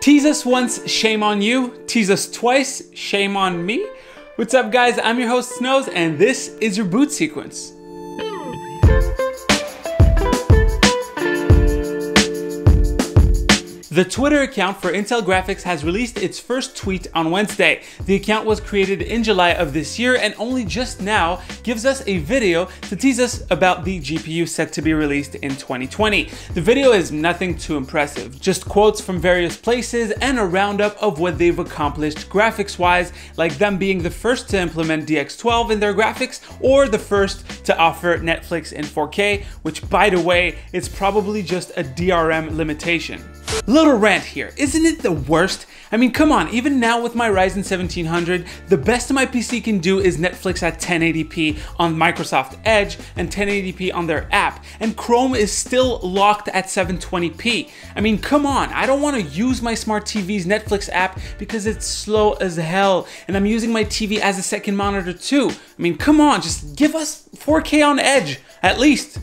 Tease us once, shame on you. Tease us twice, shame on me. What's up, guys? I'm your host, Snows, and this is your boot sequence. The Twitter account for Intel Graphics has released its first tweet on Wednesday. The account was created in July of this year and only just now gives us a video to tease us about the GPU set to be released in 2020. The video is nothing too impressive, just quotes from various places and a roundup of what they've accomplished graphics wise, like them being the first to implement DX12 in their graphics or the first to offer Netflix in 4K, which by the way, is probably just a DRM limitation. Little rant here, isn't it the worst? I mean, come on, even now with my Ryzen 1700, the best my PC can do is Netflix at 1080p on Microsoft Edge and 1080p on their app, and Chrome is still locked at 720p. I mean, come on, I don't want to use my smart TV's Netflix app because it's slow as hell, and I'm using my TV as a second monitor too. I mean, come on, just give us 4K on Edge, at least.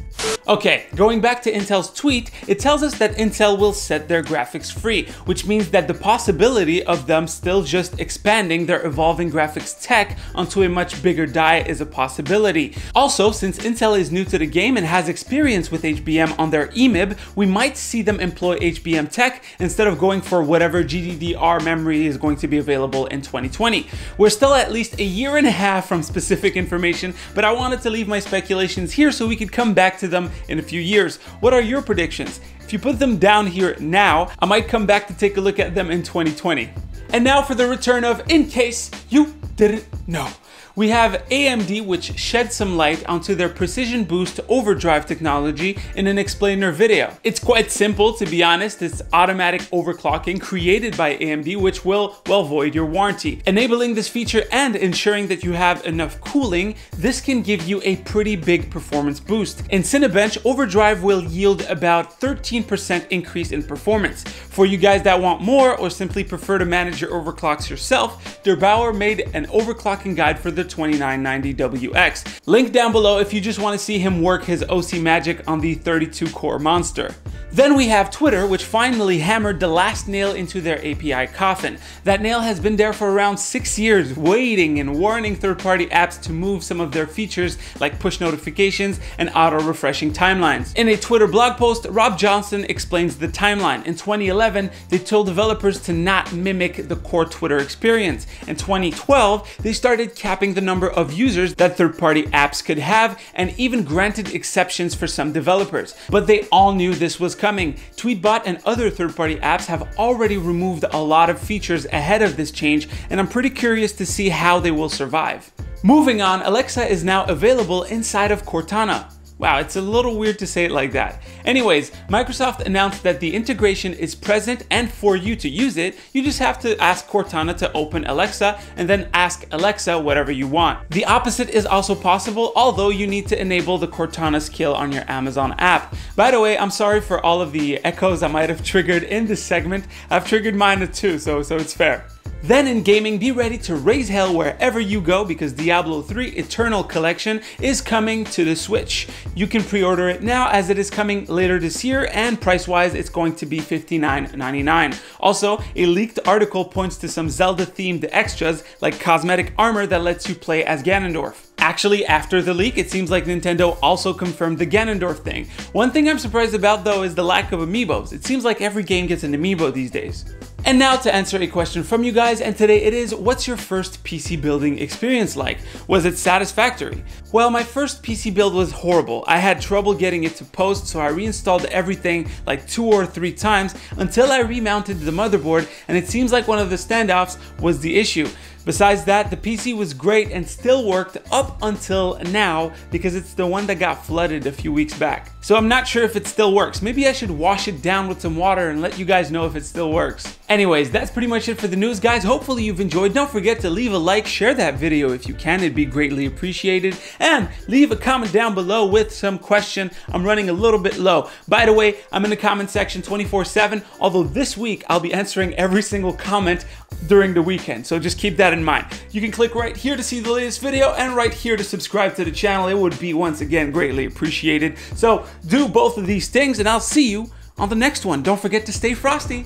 Okay, going back to Intel's tweet, it tells us that Intel will set their graphics free, which means that the possibility of them still just expanding their evolving graphics tech onto a much bigger die is a possibility. Also, since Intel is new to the game and has experience with HBM on their EMIB, we might see them employ HBM tech instead of going for whatever GDDR memory is going to be available in 2020. We're still at least a year and a half from specific information, but I wanted to leave my speculations here so we could come back to them in a few years. What are your predictions? If you put them down here now, I might come back to take a look at them in 2020. And now for the return of In Case You Didn't Know we have AMD which shed some light onto their Precision Boost overdrive technology in an explainer video. It's quite simple to be honest, it's automatic overclocking created by AMD which will, well, void your warranty. Enabling this feature and ensuring that you have enough cooling, this can give you a pretty big performance boost. In Cinebench, overdrive will yield about 13% increase in performance. For you guys that want more or simply prefer to manage your overclocks yourself, Der8auer made an overclocking guide for the 2990WX. Link down below if you just want to see him work his OC magic on the 32 core monster. Then we have Twitter, which finally hammered the last nail into their API coffin. That nail has been there for around six years, waiting and warning third-party apps to move some of their features like push notifications and auto-refreshing timelines. In a Twitter blog post, Rob Johnson explains the timeline. In 2011, they told developers to not mimic the core Twitter experience. In 2012, they started capping the number of users that third-party apps could have and even granted exceptions for some developers. But they all knew this was coming. Tweetbot and other third-party apps have already removed a lot of features ahead of this change and I'm pretty curious to see how they will survive. Moving on, Alexa is now available inside of Cortana. Wow, it's a little weird to say it like that. Anyways, Microsoft announced that the integration is present and for you to use it, you just have to ask Cortana to open Alexa and then ask Alexa whatever you want. The opposite is also possible, although you need to enable the Cortana skill on your Amazon app. By the way, I'm sorry for all of the echoes I might have triggered in this segment. I've triggered mine too, so, so it's fair. Then in gaming, be ready to raise hell wherever you go because Diablo 3 Eternal Collection is coming to the Switch. You can pre-order it now as it is coming later this year and price-wise it's going to be $59.99. Also, a leaked article points to some Zelda themed extras like cosmetic armor that lets you play as Ganondorf. Actually, after the leak, it seems like Nintendo also confirmed the Ganondorf thing. One thing I'm surprised about though is the lack of amiibos. It seems like every game gets an amiibo these days. And now to answer a question from you guys, and today it is, what's your first PC building experience like? Was it satisfactory? Well, my first PC build was horrible. I had trouble getting it to post, so I reinstalled everything like two or three times until I remounted the motherboard, and it seems like one of the standoffs was the issue. Besides that, the PC was great and still worked up until now because it's the one that got flooded a few weeks back. So I'm not sure if it still works. Maybe I should wash it down with some water and let you guys know if it still works. Anyways, that's pretty much it for the news guys. Hopefully you've enjoyed. Don't forget to leave a like, share that video if you can, it'd be greatly appreciated. And leave a comment down below with some question. I'm running a little bit low. By the way, I'm in the comment section 24 7, although this week I'll be answering every single comment during the weekend. So just keep that in mind. You can click right here to see the latest video and right here to subscribe to the channel. It would be once again greatly appreciated. So do both of these things and I'll see you on the next one. Don't forget to stay frosty.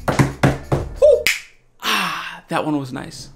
Woo! Ah, that one was nice.